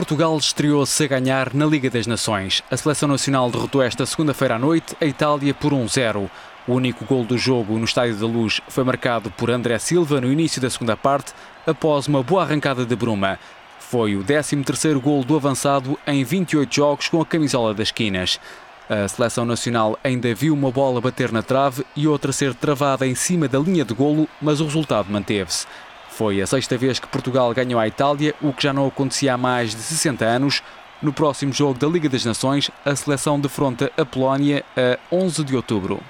Portugal estreou-se a ganhar na Liga das Nações. A seleção nacional derrotou esta segunda-feira à noite a Itália por 1-0. O único gol do jogo no Estádio da Luz foi marcado por André Silva no início da segunda parte, após uma boa arrancada de Bruma. Foi o 13º gol do avançado em 28 jogos com a camisola das esquinas. A seleção nacional ainda viu uma bola bater na trave e outra ser travada em cima da linha de golo, mas o resultado manteve-se. Foi a sexta vez que Portugal ganhou à Itália, o que já não acontecia há mais de 60 anos. No próximo jogo da Liga das Nações, a seleção defronta a Polónia a 11 de outubro.